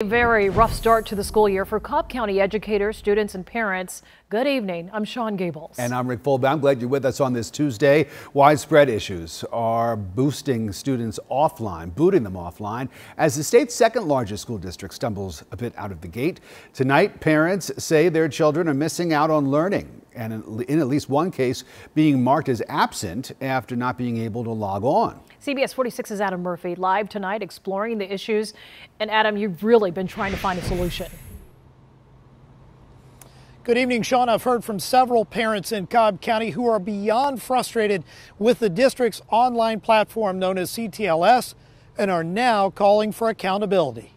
A very rough start to the school year for Cobb County educators, students, and parents. Good evening. I'm Sean Gables. And I'm Rick Fulb. I'm glad you're with us on this Tuesday. Widespread issues are boosting students offline, booting them offline, as the state's second largest school district stumbles a bit out of the gate. Tonight, parents say their children are missing out on learning, and in at least one case, being marked as absent after not being able to log on. CBS 46's Adam Murphy live tonight exploring the issues. And Adam, you've really been trying to find a solution. Good evening, Sean. I've heard from several parents in Cobb County who are beyond frustrated with the district's online platform known as CTLS and are now calling for accountability.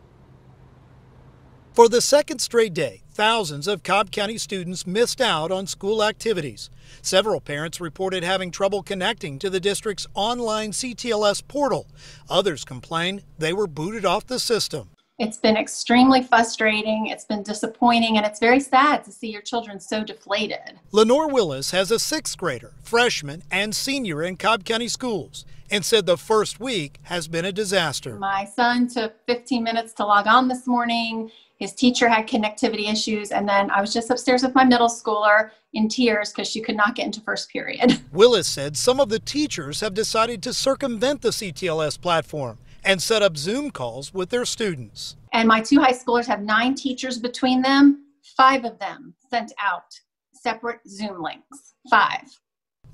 For the second straight day, thousands of Cobb County students missed out on school activities. Several parents reported having trouble connecting to the district's online CTLS portal. Others complained they were booted off the system. It's been extremely frustrating, it's been disappointing, and it's very sad to see your children so deflated. Lenore Willis has a sixth grader, freshman, and senior in Cobb County schools and said the first week has been a disaster. My son took 15 minutes to log on this morning. His teacher had connectivity issues, and then I was just upstairs with my middle schooler in tears because she could not get into first period. Willis said some of the teachers have decided to circumvent the CTLS platform and set up Zoom calls with their students. And my two high schoolers have nine teachers between them. Five of them sent out separate Zoom links. Five.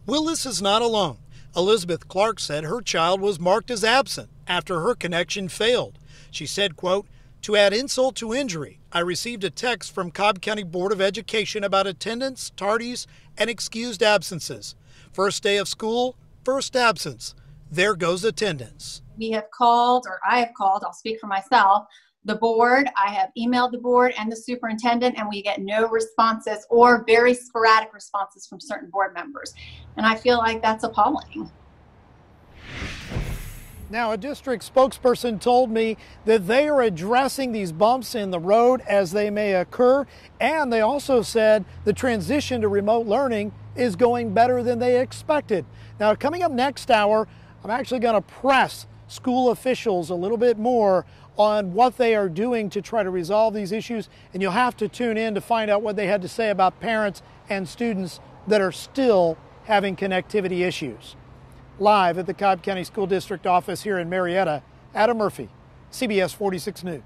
Willis is not alone. Elizabeth Clark said her child was marked as absent after her connection failed. She said, quote, to add insult to injury, I received a text from Cobb County Board of Education about attendance, tardies, and excused absences. First day of school, first absence. There goes attendance. We have called, or I have called, I'll speak for myself, the board. I have emailed the board and the superintendent, and we get no responses or very sporadic responses from certain board members. And I feel like that's appalling. Now, a district spokesperson told me that they are addressing these bumps in the road as they may occur, and they also said the transition to remote learning is going better than they expected. Now, coming up next hour, I'm actually going to press school officials a little bit more on what they are doing to try to resolve these issues, and you'll have to tune in to find out what they had to say about parents and students that are still having connectivity issues. Live at the Cobb County School District office here in Marietta, Adam Murphy, CBS 46 News.